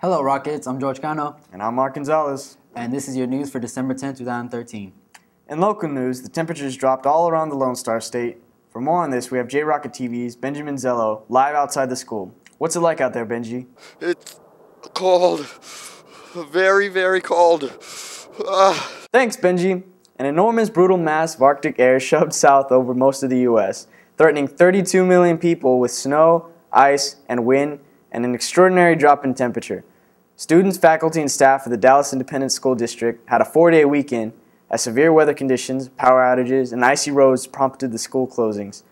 Hello, Rockets. I'm George Cano, And I'm Mark Gonzalez. and this is your news for December 10, 2013. In local news, the temperatures dropped all around the Lone Star State. For more on this, we have J Rocket TV's Benjamin Zello live outside the school. What's it like out there, Benji? It's cold. Very, very cold. Ah. Thanks, Benji. An enormous, brutal mass of Arctic air shoved south over most of the U.S., threatening 32 million people with snow, ice, and wind, and an extraordinary drop in temperature. Students, faculty, and staff of the Dallas Independent School District had a four day weekend as severe weather conditions, power outages, and icy roads prompted the school closings.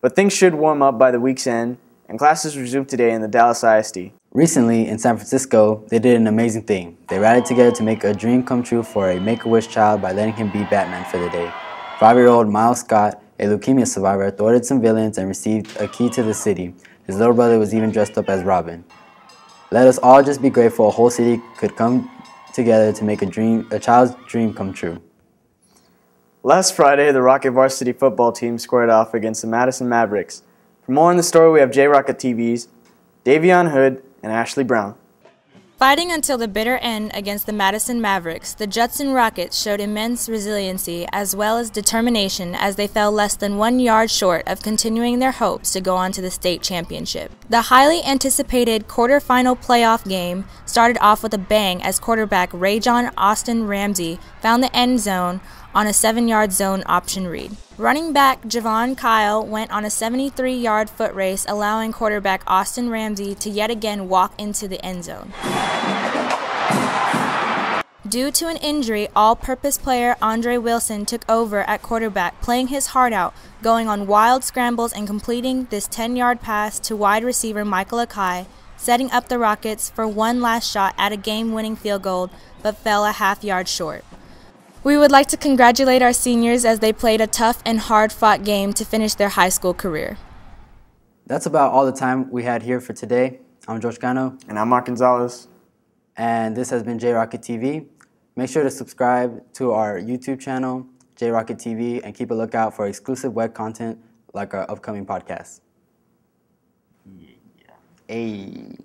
But things should warm up by the week's end, and classes resumed today in the Dallas ISD. Recently, in San Francisco, they did an amazing thing. They rallied together to make a dream come true for a Make-A-Wish child by letting him be Batman for the day. Five-year-old Miles Scott, a leukemia survivor, thwarted some villains and received a key to the city. His little brother was even dressed up as Robin. Let us all just be grateful a whole city could come together to make a dream, a child's dream come true. Last Friday, the Rocket varsity football team squared off against the Madison Mavericks. For more on the story, we have J Rocket TV's Davion Hood and Ashley Brown. Fighting until the bitter end against the Madison Mavericks, the Judson Rockets showed immense resiliency as well as determination as they fell less than one yard short of continuing their hopes to go on to the state championship. The highly anticipated quarterfinal playoff game started off with a bang as quarterback Rayjon Austin Ramsey found the end zone on a seven yard zone option read. Running back Javon Kyle went on a 73 yard foot race, allowing quarterback Austin Ramsey to yet again walk into the end zone. Due to an injury, all purpose player Andre Wilson took over at quarterback, playing his heart out, going on wild scrambles and completing this 10 yard pass to wide receiver Michael Akai, setting up the Rockets for one last shot at a game winning field goal, but fell a half yard short. We would like to congratulate our seniors as they played a tough and hard fought game to finish their high school career. That's about all the time we had here for today. I'm George Cano, And I'm Mark Gonzalez. and this has been J Rocket TV. Make sure to subscribe to our YouTube channel, J Rocket TV, and keep a lookout for exclusive web content like our upcoming podcast. Yeah. Hey.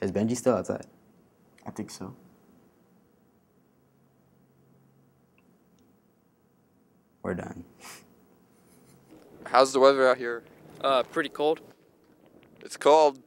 Is Benji still outside? I think so. We're done. How's the weather out here? Uh, pretty cold. It's cold.